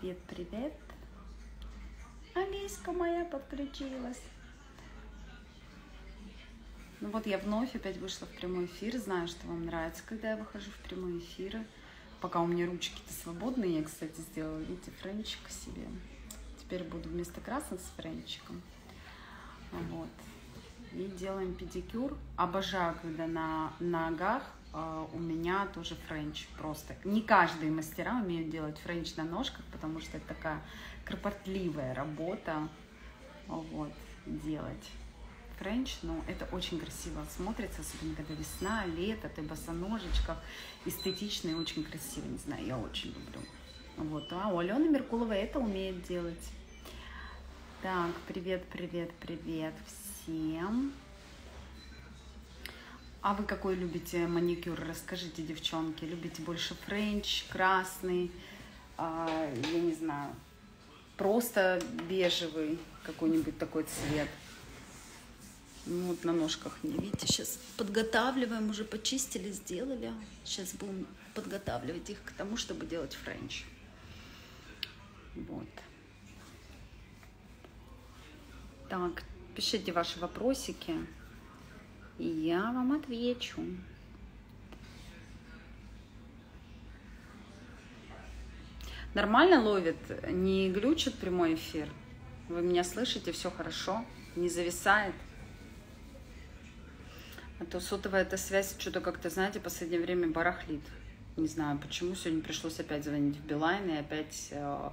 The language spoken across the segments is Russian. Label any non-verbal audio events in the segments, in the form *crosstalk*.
Привет, привет. Алиска моя подключилась. Ну вот я вновь опять вышла в прямой эфир. Знаю, что вам нравится, когда я выхожу в прямые эфиры. Пока у меня ручки-то свободные, я, кстати, сделала, видите, френчик себе. Теперь буду вместо красных с френчиком. Вот. И делаем педикюр. Обожаю, когда на ногах у меня тоже френч просто. Не каждые мастера умеют делать френч на ножках, потому что это такая кропотливая работа. Вот, делать френч, но это очень красиво смотрится, особенно когда весна, лето, ты в босоножечках, эстетично и очень красиво, не знаю, я очень люблю. Вот, а у Алены Меркуловой это умеет делать. Так, привет, привет, привет всем. А вы какой любите маникюр? Расскажите, девчонки. Любите больше френч, красный, а, я не знаю, просто бежевый какой-нибудь такой цвет? Ну, вот на ножках не видите. Сейчас подготавливаем, уже почистили, сделали. Сейчас будем подготавливать их к тому, чтобы делать френч. Вот. Так, пишите ваши вопросики, я вам отвечу. Нормально ловит, не глючит прямой эфир? Вы меня слышите, все хорошо, не зависает? А то сотовая эта связь что-то как-то, знаете, в последнее время барахлит. Не знаю, почему. Сегодня пришлось опять звонить в Билайн и опять э,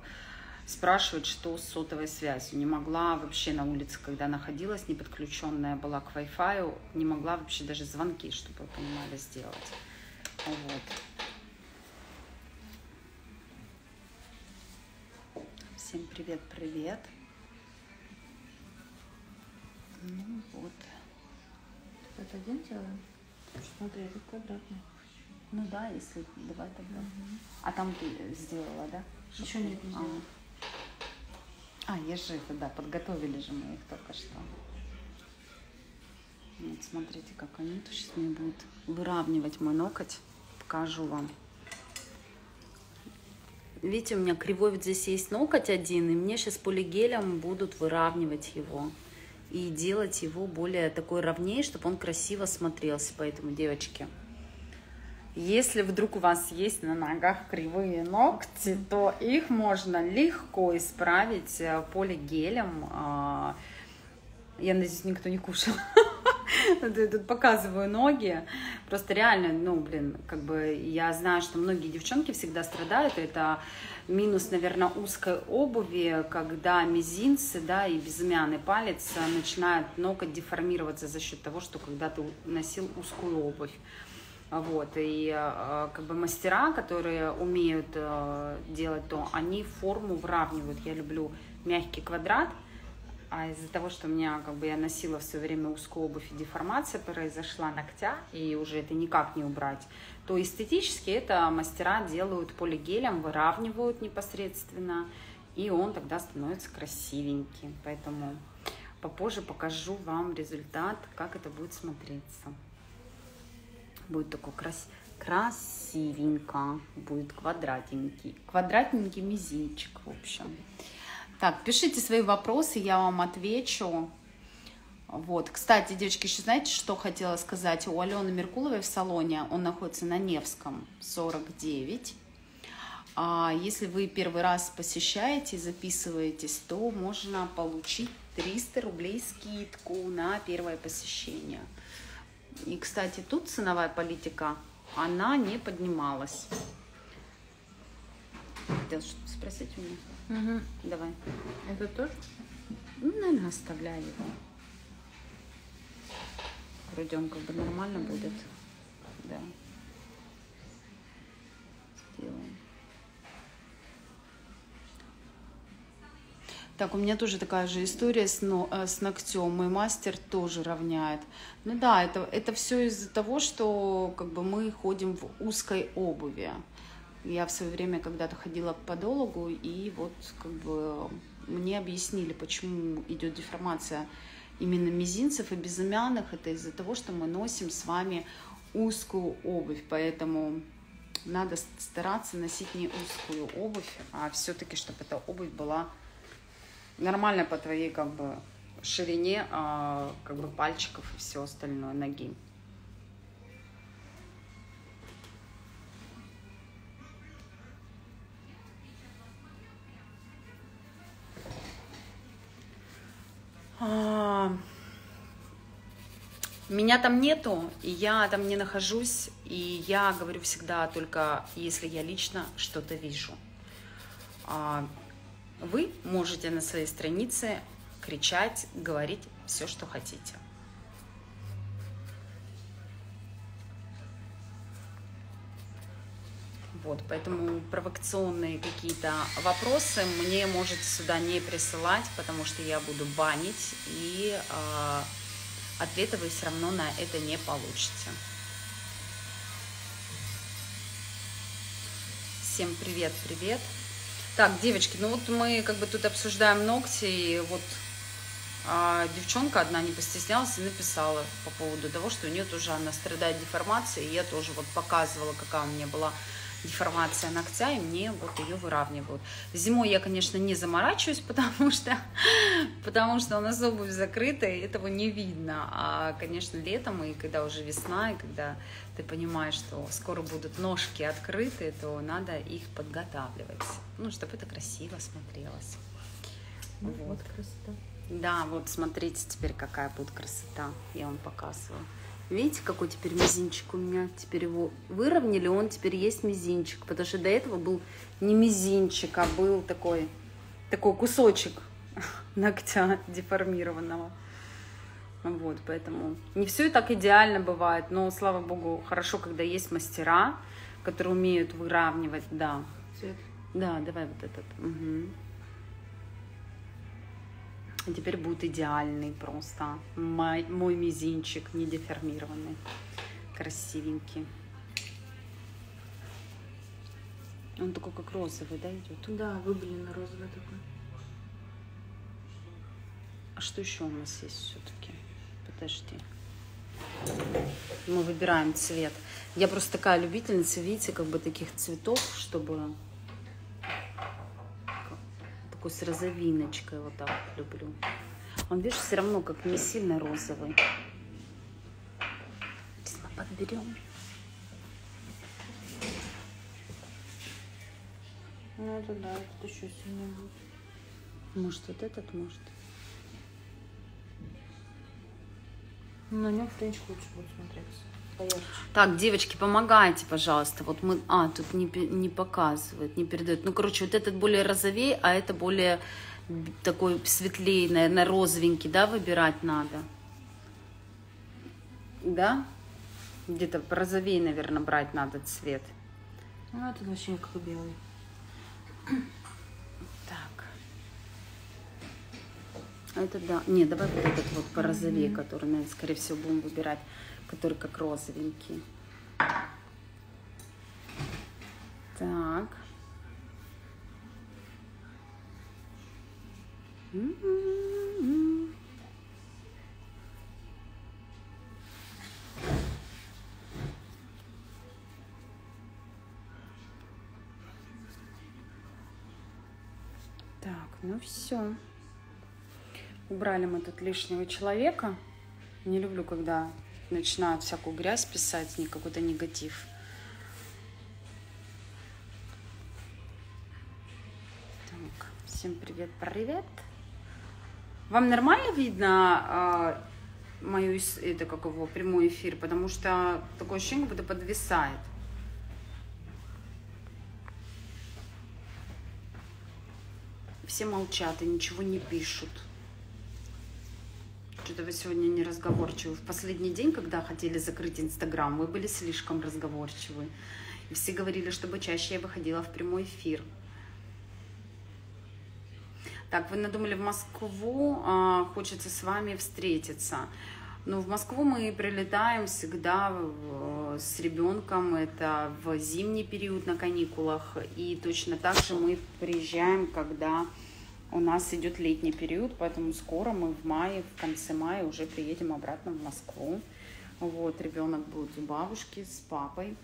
спрашивать, что с сотовой связью. Не могла вообще на улице, когда находилась, не подключенная была к Wi-Fi, не могла вообще даже звонки, чтобы вы понимали, сделать. Вот. Всем привет-привет. Ну вот. Это один делаем? Смотри, это квадратный. Ну да, если давай тогда. Угу. А там ты сделала, да? Еще нет, не сделала. А, а я же это, да, подготовили же мы их только что. Вот смотрите, как они. То сейчас мне будет выравнивать мой ноготь. Покажу вам. Видите, у меня кривой вот здесь есть ноготь один, и мне сейчас полигелем будут выравнивать его и делать его более такой ровнее, чтобы он красиво смотрелся. Поэтому, девочки, если вдруг у вас есть на ногах кривые ногти, то их можно легко исправить э, полигелем. А, я надеюсь, никто не кушал. *laughs* Тут показываю ноги. Просто реально, ну, блин, как бы я знаю, что многие девчонки всегда страдают. Это минус, наверное, узкой обуви, когда мизинцы, да, и безымянный палец начинают ноготь деформироваться за счет того, что когда ты носил узкую обувь. Вот, и э, как бы мастера, которые умеют э, делать то, они форму выравнивают. Я люблю мягкий квадрат, а из-за того, что у меня, как бы, я носила в свое время узкую обувь и деформация произошла ногтя, и уже это никак не убрать, то эстетически это мастера делают полигелем, выравнивают непосредственно, и он тогда становится красивеньким. Поэтому попозже покажу вам результат, как это будет смотреться. Будет такой крас... красивенько, будет квадратненький, квадратненький мизинчик, в общем. Так, пишите свои вопросы, я вам отвечу. Вот, кстати, девочки, еще знаете, что хотела сказать? У Алены Меркуловой в салоне, он находится на Невском, 49. А если вы первый раз посещаете, записываетесь, то можно получить 300 рублей скидку на первое посещение. И, кстати, тут ценовая политика, она не поднималась. Хотел что-то спросить у меня? Угу. Давай. Это тоже? Ну, наверное, оставляй его. Он как бы нормально будет. Да. Сделаем. Так, у меня тоже такая же история с, но, э, с ногтем. Мой мастер тоже равняет. Ну да, это, это все из-за того, что как бы мы ходим в узкой обуви. Я в свое время когда-то ходила к подологу, и вот как бы мне объяснили, почему идет деформация именно мизинцев и безымянных. Это из-за того, что мы носим с вами узкую обувь, поэтому надо стараться носить не узкую обувь, а все-таки, чтобы эта обувь была нормально по твоей как бы ширине а, как бы пальчиков и все остальное ноги. А, меня там нету, и я там не нахожусь, и я говорю всегда только, если я лично что-то вижу. А, вы можете на своей странице кричать, говорить все, что хотите. Вот, поэтому провокационные какие-то вопросы мне можете сюда не присылать, потому что я буду банить, и э, ответа вы все равно на это не получите. Всем привет, привет. Так, девочки, ну вот мы как бы тут обсуждаем ногти, и вот а, девчонка одна не постеснялась и написала по поводу того, что у нее тоже она страдает деформацией, и я тоже вот показывала, какая у меня была деформация ногтя, и мне вот ее выравнивают. Зимой я, конечно, не заморачиваюсь, *laughs* потому что, потому что у нас обувь закрыта, и этого не видно. А, конечно, летом, и когда уже весна, и когда ты понимаешь, что скоро будут ножки открыты, то надо их подготавливать, ну, чтобы это красиво смотрелось. Ну, вот. вот красота. Да, вот смотрите теперь, какая будет красота. Я вам показываю. Видите, какой теперь мизинчик у меня? Теперь его выровняли, он теперь есть мизинчик. Потому что до этого был не мизинчик, а был такой, такой кусочек *laughs* ногтя деформированного. Вот, поэтому не все и так идеально бывает, но, слава богу, хорошо, когда есть мастера, которые умеют выравнивать, да. Цвет. Да, давай вот этот. Угу. А теперь будет идеальный просто. Мой, мой мизинчик, не деформированный. Красивенький. Он такой, как розовый, да, идет? Да, выбелено розовый такой. А что еще у нас есть все-таки? Подожди. Мы выбираем цвет. Я просто такая любительница, видите, как бы таких цветов, чтобы такой с розовиночкой, вот так люблю. Он, видишь, все равно как не сильно розовый. Сейчас мы подберем. Ну это да, это еще сильнее будет. Может, вот этот, может. На нем френч лучше будет смотреться. Так, девочки, помогайте, пожалуйста. Вот мы... А, тут не, не показывает, не передает. Ну, короче, вот этот более розовее, а это более такой светлее, наверное, розовенький, да, выбирать надо? Да? Где-то розовее, наверное, брать надо цвет. Ну, это вообще как белый. Так. А это да. Не, давай вот этот вот порозовее, mm-hmm. который, наверное, скорее всего, будем выбирать который как розовенький. Так. Так, ну все. Убрали мы тут лишнего человека. Не люблю, когда начинают всякую грязь писать, какой-то негатив. Так, всем привет, привет. Вам нормально видно э, мою, это как его, прямой эфир? Потому что такое ощущение, будто подвисает. Все молчат и ничего не пишут. Что-то вы сегодня не разговорчивы. В последний день, когда хотели закрыть Инстаграм, вы были слишком разговорчивы. И все говорили, чтобы чаще я выходила в прямой эфир. Так, вы надумали в Москву, а, хочется с вами встретиться. Но в Москву мы прилетаем всегда с ребенком, это в зимний период на каникулах. И точно так же мы приезжаем, когда у нас идет летний период, поэтому скоро мы в мае, в конце мая уже приедем обратно в Москву. Вот, ребенок будет у бабушки с папой.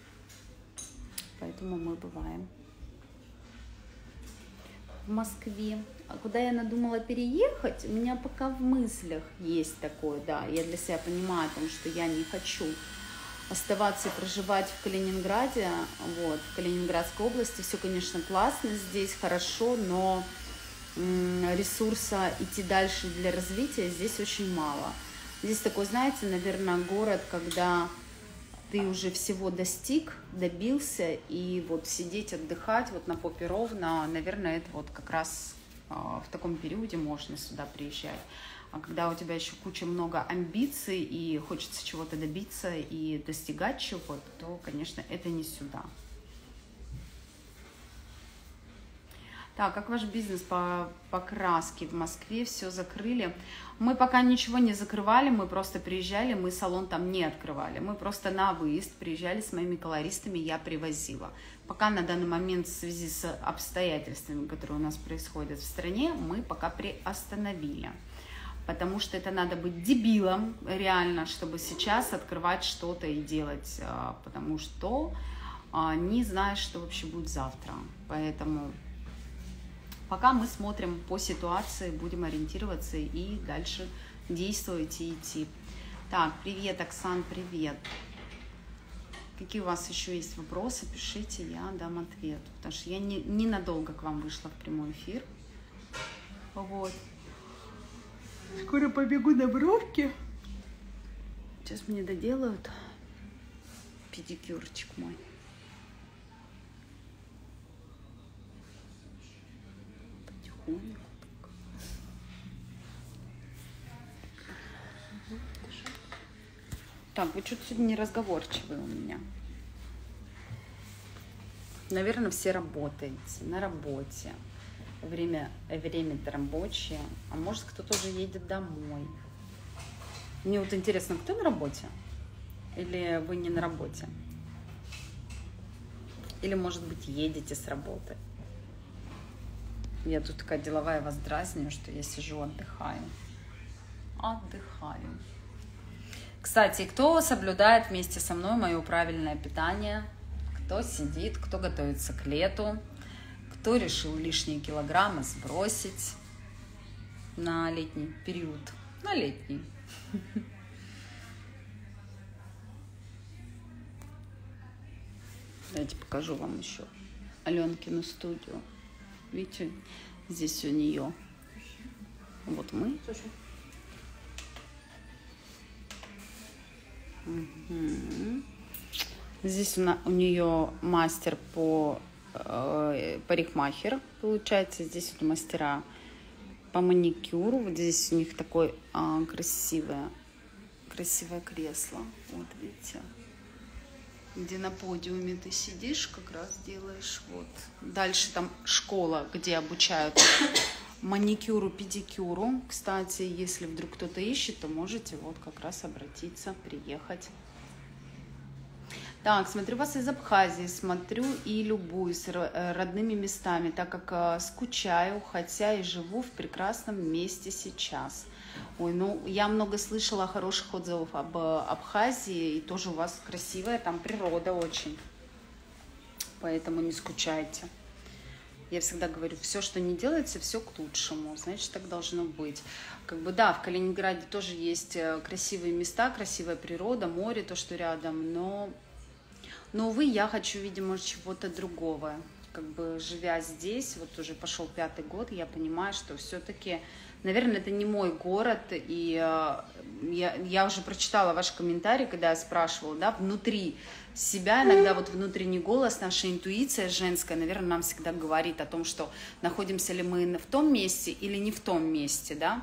поэтому мы бываем в Москве. А куда я надумала переехать, у меня пока в мыслях есть такое, да. Я для себя понимаю о том, что я не хочу оставаться и проживать в Калининграде, вот, в Калининградской области. Все, конечно, классно здесь, хорошо, но ресурса идти дальше для развития здесь очень мало. Здесь такой, знаете, наверное, город, когда ты уже всего достиг, добился, и вот сидеть, отдыхать вот на попе ровно, наверное, это вот как раз а, в таком периоде можно сюда приезжать. А когда у тебя еще куча много амбиций и хочется чего-то добиться и достигать чего-то, то, конечно, это не сюда. Так, как ваш бизнес по покраске в Москве? Все закрыли. Мы пока ничего не закрывали, мы просто приезжали, мы салон там не открывали. Мы просто на выезд приезжали с моими колористами, я привозила. Пока на данный момент в связи с обстоятельствами, которые у нас происходят в стране, мы пока приостановили. Потому что это надо быть дебилом реально, чтобы сейчас открывать что-то и делать. А, потому что а, не знаешь, что вообще будет завтра. Поэтому Пока мы смотрим по ситуации, будем ориентироваться и дальше действовать и идти. Так, привет, Оксан, привет. Какие у вас еще есть вопросы, пишите, я дам ответ. Потому что я не, ненадолго к вам вышла в прямой эфир. Вот. Скоро побегу на бровки. Сейчас мне доделают педикюрчик мой. Так, вы что-то сегодня неразговорчивые у меня. Наверное, все работаете на работе. Время, время-то рабочее. А может, кто-то уже едет домой. Мне вот интересно, кто на работе? Или вы не на работе? Или, может быть, едете с работы? Я тут такая деловая вас дразню, что я сижу, отдыхаю. Отдыхаю. Кстати, кто соблюдает вместе со мной мое правильное питание? Кто сидит, кто готовится к лету? Кто решил лишние килограммы сбросить на летний период? На летний. *laughs* Давайте покажу вам еще Аленкину студию. Видите, здесь у нее. Вот мы. Угу. Здесь у, на, у нее мастер по э, парикмахер, получается. Здесь вот мастера по маникюру. Вот здесь у них такое э, красивое, красивое кресло. Вот видите где на подиуме ты сидишь, как раз делаешь вот. Дальше там школа, где обучают маникюру, педикюру. Кстати, если вдруг кто-то ищет, то можете вот как раз обратиться, приехать. Так, смотрю вас из Абхазии, смотрю и любуюсь э, родными местами, так как э, скучаю, хотя и живу в прекрасном месте сейчас. Ой, ну, я много слышала хороших отзывов об Абхазии, и тоже у вас красивая там природа очень. Поэтому не скучайте. Я всегда говорю, все, что не делается, все к лучшему. Значит, так должно быть. Как бы да, в Калининграде тоже есть э, красивые места, красивая природа, море, то, что рядом, но, но увы, я хочу, видимо, чего-то другого. Как бы живя здесь, вот уже пошел пятый год, я понимаю, что все-таки наверное, это не мой город, и э, я, я уже прочитала ваш комментарий, когда я спрашивала, да, внутри себя, иногда вот внутренний голос, наша интуиция женская, наверное, нам всегда говорит о том, что находимся ли мы в том месте или не в том месте, да.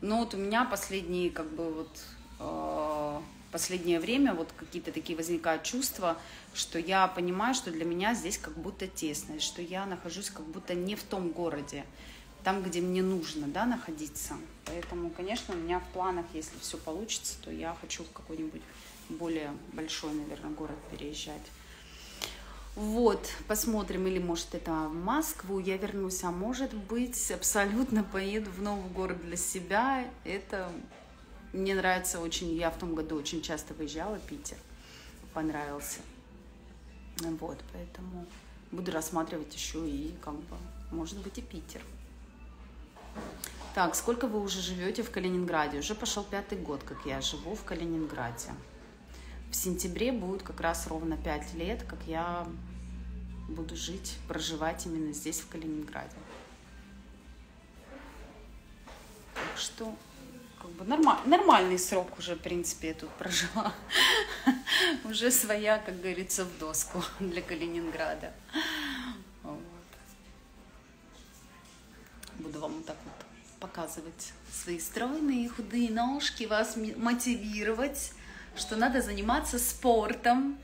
Но вот у меня последние, как бы вот, э, последнее время вот какие-то такие возникают чувства, что я понимаю, что для меня здесь как будто тесно, что я нахожусь как будто не в том городе, там, где мне нужно да, находиться. Поэтому, конечно, у меня в планах, если все получится, то я хочу в какой-нибудь более большой, наверное, город переезжать. Вот, посмотрим, или может это в Москву я вернусь, а может быть абсолютно поеду в новый город для себя. Это мне нравится очень, я в том году очень часто выезжала, Питер, понравился. Вот, поэтому буду рассматривать еще и, как бы, может быть, и Питер. Так, сколько вы уже живете в Калининграде? Уже пошел пятый год, как я живу в Калининграде. В сентябре будет как раз ровно пять лет, как я буду жить, проживать именно здесь, в Калининграде. Так что как бы норма- нормальный срок уже, в принципе, я тут прожила. *laughs* уже своя, как говорится, в доску для Калининграда. Показывать свои стройные худые ножки, вас мотивировать, что надо заниматься спортом.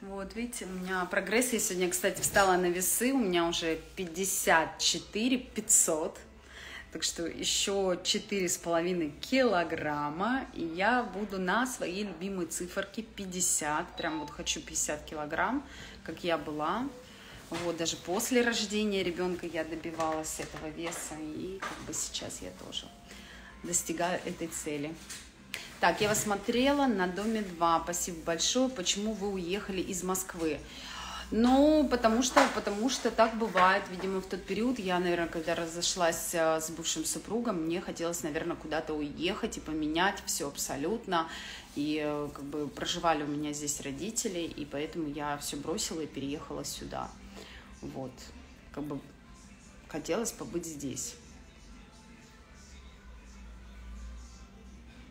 Вот, видите, у меня прогресс. Я сегодня, кстати, встала на весы, у меня уже 54 500. Так что еще четыре с половиной килограмма, и я буду на своей любимой циферке 50. Прям вот хочу 50 килограмм, как я была. Вот, даже после рождения ребенка я добивалась этого веса, и как бы сейчас я тоже достигаю этой цели. Так, я вас смотрела на Доме 2. Спасибо большое. Почему вы уехали из Москвы? Ну, потому что, потому что так бывает. Видимо, в тот период я, наверное, когда разошлась э, с бывшим супругом, мне хотелось, наверное, куда-то уехать и поменять все абсолютно. И э, как бы проживали у меня здесь родители, и поэтому я все бросила и переехала сюда. Вот, как бы хотелось побыть здесь.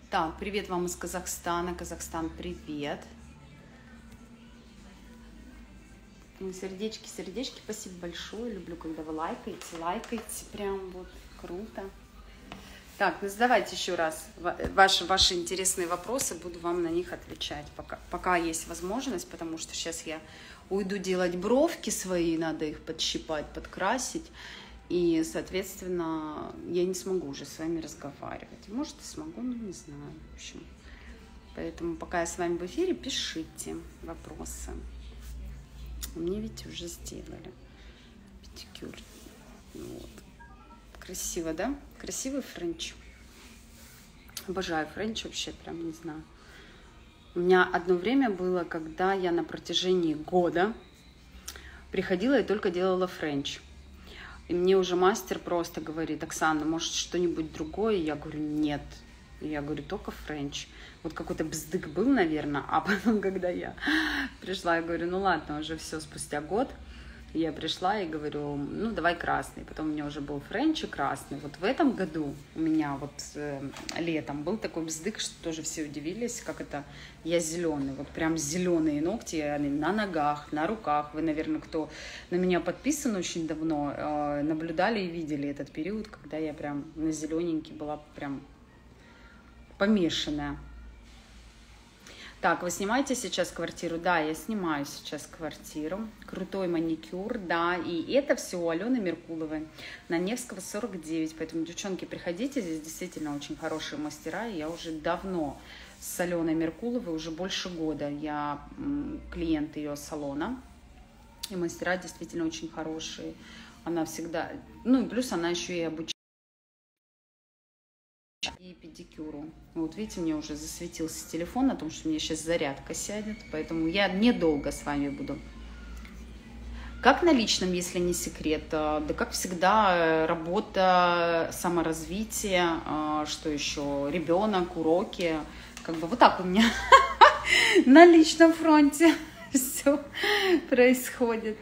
Так, привет вам из Казахстана. Казахстан, привет. Ну, сердечки, сердечки, спасибо большое. Люблю, когда вы лайкаете, лайкаете, прям вот круто. Так, ну задавайте еще раз ваши, ваши интересные вопросы, буду вам на них отвечать, пока, пока есть возможность, потому что сейчас я уйду делать бровки свои, надо их подщипать, подкрасить, и, соответственно, я не смогу уже с вами разговаривать. Может, и смогу, но не знаю, в общем. Поэтому пока я с вами в эфире, пишите вопросы. Мне ведь уже сделали педикюр. Вот. Красиво, да? Красивый френч. Обожаю френч вообще, прям не знаю. У меня одно время было, когда я на протяжении года приходила и только делала френч. И мне уже мастер просто говорит, Оксана, может что-нибудь другое? Я говорю, нет. Я говорю, только френч вот какой-то бздык был, наверное, а *laughs* потом, когда я пришла, я говорю, ну ладно, уже все, спустя год, я пришла и говорю, ну давай красный. Потом у меня уже был френч и красный. Вот в этом году у меня вот э, летом был такой бздык, что тоже все удивились, как это я зеленый. Вот прям зеленые ногти на ногах, на руках. Вы, наверное, кто на меня подписан очень давно, э, наблюдали и видели этот период, когда я прям на зелененький была прям помешанная. Так, вы снимаете сейчас квартиру? Да, я снимаю сейчас квартиру. Крутой маникюр, да. И это все у Алены Меркуловой на Невского 49. Поэтому, девчонки, приходите. Здесь действительно очень хорошие мастера. Я уже давно с Аленой Меркуловой, уже больше года. Я клиент ее салона. И мастера действительно очень хорошие. Она всегда... Ну и плюс она еще и обучает педикюру. Вот видите, мне уже засветился телефон о том, что мне сейчас зарядка сядет, поэтому я недолго с вами буду. Как на личном, если не секрет? А, да как всегда, работа, саморазвитие, а, что еще, ребенок, уроки. Как бы вот так у меня *laughs* на личном фронте *laughs* все происходит.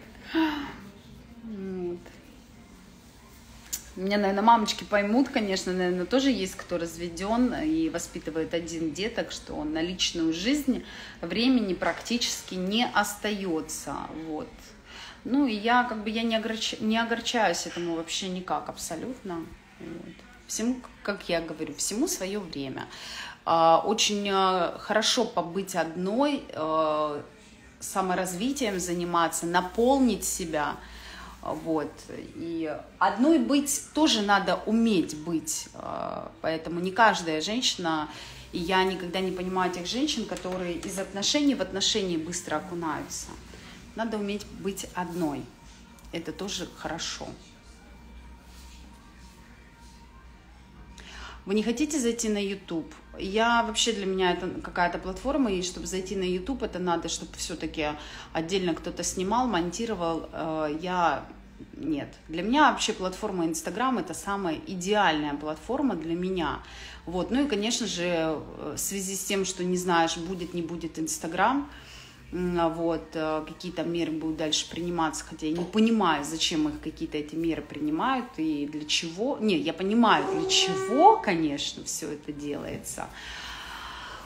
Меня, наверное, мамочки поймут, конечно, наверное, тоже есть кто разведен и воспитывает один деток, что он на личную жизнь времени практически не остается. Вот. Ну, и я как бы я не, огорч... не огорчаюсь этому вообще никак, абсолютно. Вот. Всему, как я говорю, всему свое время. А, очень а, хорошо побыть одной, а, саморазвитием заниматься, наполнить себя – вот. И одной быть тоже надо уметь быть. А, поэтому не каждая женщина, и я никогда не понимаю тех женщин, которые из отношений в отношения быстро окунаются. Надо уметь быть одной. Это тоже хорошо. Вы не хотите зайти на YouTube? Я вообще для меня это какая-то платформа, и чтобы зайти на YouTube, это надо, чтобы все-таки отдельно кто-то снимал, монтировал. Э, я нет. Для меня вообще платформа Инстаграм это самая идеальная платформа для меня. Вот. Ну и, конечно же, э, в связи с тем, что не знаешь, будет, не будет Инстаграм, вот, э, какие то меры будут дальше приниматься, хотя я не понимаю, зачем их какие-то эти меры принимают и для чего. Не, я понимаю, для чего, конечно, все это делается.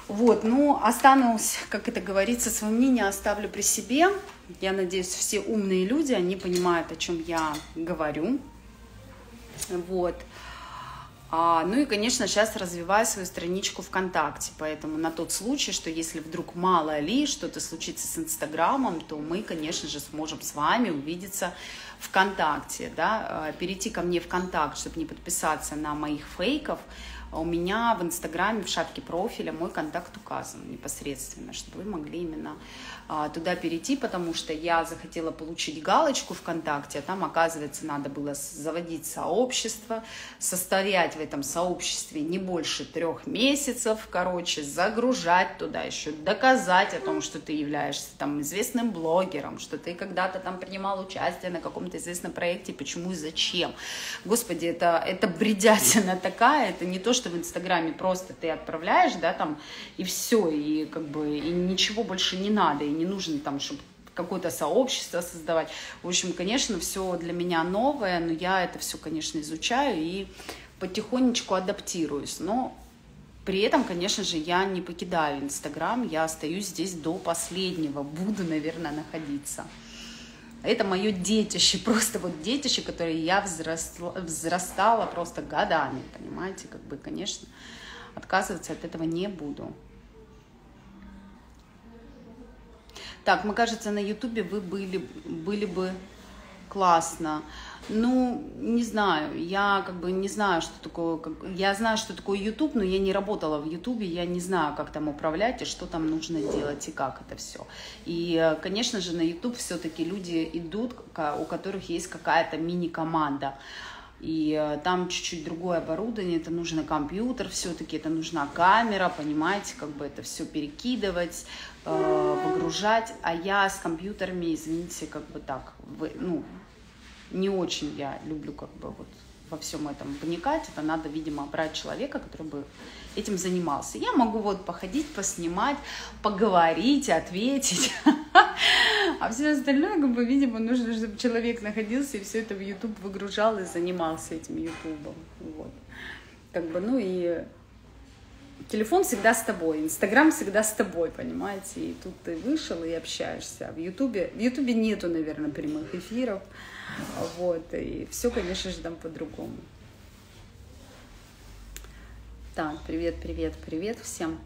Вот, ну, останусь, как это говорится, свое мнение оставлю при себе. Я надеюсь, все умные люди, они понимают, о чем я говорю. Вот. А, ну и, конечно, сейчас развиваю свою страничку ВКонтакте, поэтому на тот случай, что если вдруг мало ли что-то случится с Инстаграмом, то мы, конечно же, сможем с вами увидеться ВКонтакте, да, а, перейти ко мне ВКонтакт, чтобы не подписаться на моих фейков, у меня в Инстаграме, в шапке профиля мой контакт указан непосредственно, чтобы вы могли именно а, туда перейти, потому что я захотела получить галочку ВКонтакте, а там, оказывается, надо было заводить сообщество, состоять в этом сообществе не больше трех месяцев, короче, загружать туда еще, доказать о том, что ты являешься там известным блогером, что ты когда-то там принимал участие на каком-то известном проекте, почему и зачем. Господи, это, это бредятина *laughs* такая, это не то, что в Инстаграме просто ты отправляешь, да, там, и все, и как бы, и ничего больше не надо, и не нужно там, чтобы какое-то сообщество создавать. В общем, конечно, все для меня новое, но я это все, конечно, изучаю и потихонечку адаптируюсь. Но при этом, конечно же, я не покидаю Инстаграм, я остаюсь здесь до последнего, буду, наверное, находиться. Это мое детище, *laughs* просто вот детище, которое я взросла, взрастала просто годами, понимаете, как бы, конечно, отказываться от этого не буду. Так, мы, кажется, на Ютубе вы были, были бы классно. Ну, не знаю, я как бы не знаю, что такое, как, я знаю, что такое YouTube, но я не работала в YouTube, я не знаю, как там управлять и что там нужно делать и как это все. И, конечно же, на YouTube все-таки люди идут, у которых есть какая-то мини-команда. И э, там чуть-чуть другое оборудование, это нужно компьютер все-таки, это нужна камера, понимаете, как бы это все перекидывать, э, выгружать. А я с компьютерами, извините, как бы так, вы, ну, не очень я люблю как бы вот во всем этом вникать. Это надо, видимо, брать человека, который бы этим занимался. Я могу вот походить, поснимать, поговорить, ответить. *laughs* А все остальное, как бы, видимо, нужно, чтобы человек находился и все это в YouTube выгружал и занимался этим YouTube. Вот. Как бы, ну и телефон всегда с тобой, Инстаграм всегда с тобой, понимаете? И тут ты вышел и общаешься. В Ютубе, в Ютубе нету, наверное, прямых эфиров. Вот, и все, конечно же, там по-другому. Так, привет, привет, привет всем.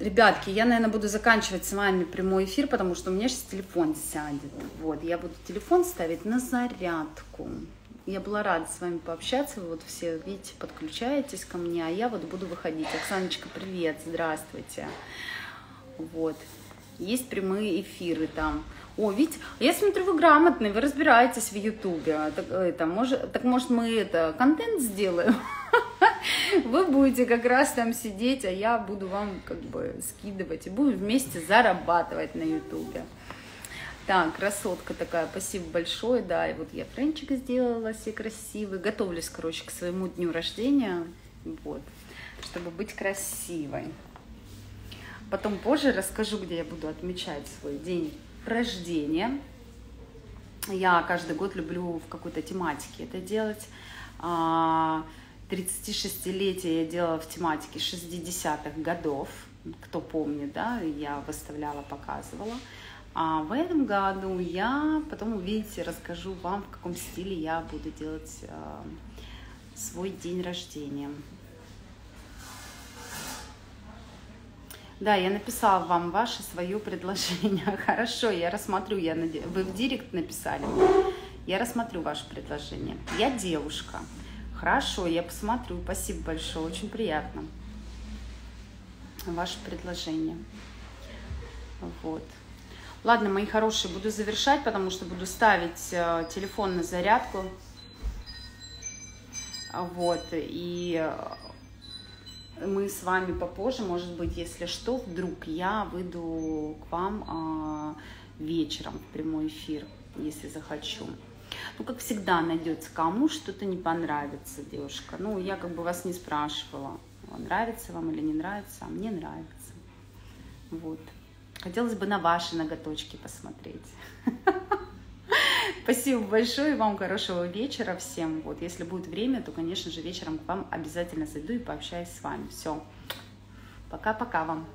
Ребятки, я, наверное, буду заканчивать с вами прямой эфир, потому что у меня сейчас телефон сядет. Вот, я буду телефон ставить на зарядку. Я была рада с вами пообщаться. Вы вот все, видите, подключаетесь ко мне, а я вот буду выходить. Оксаночка, привет, здравствуйте. Вот. Есть прямые эфиры там. О, видите, я смотрю, вы грамотный, вы разбираетесь в Ютубе. А так, это, может, так может мы это контент сделаем? *laughs* Вы будете как раз там сидеть, а я буду вам как бы скидывать и будем вместе зарабатывать на Ютубе. Так, красотка такая, спасибо большое, да, и вот я френчик сделала все красивый, готовлюсь, короче, к своему дню рождения, вот, чтобы быть красивой. Потом позже расскажу, где я буду отмечать свой день рождения. Я каждый год люблю в какой-то тематике это делать. 36-летие а, я делала в тематике 60-х годов. Кто помнит, да, я выставляла, показывала. А в этом году я потом увидите, расскажу вам, в каком стиле я буду делать э, свой день рождения. Да, я написала вам ваше свое предложение. *laughs* Хорошо, я рассмотрю. Я наде... Вы в директ написали. Я рассмотрю ваше предложение. Я девушка. Хорошо, я посмотрю. Спасибо большое. Очень приятно. Ваше предложение. Вот. Ладно, мои хорошие, буду завершать, потому что буду ставить э, телефон на зарядку. Вот, и мы с вами попозже, может быть, если что, вдруг я выйду к вам а, вечером в прямой эфир, если захочу. Ну, как всегда, найдется кому что-то не понравится, девушка. Ну, я как бы вас не спрашивала, нравится вам или не нравится, а мне нравится. Вот. Хотелось бы на ваши ноготочки посмотреть. *laughs* Спасибо большое, вам хорошего вечера всем. Вот, если будет время, то, конечно же, вечером к вам обязательно зайду и пообщаюсь с вами. Все. Пока-пока вам.